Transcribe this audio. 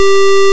you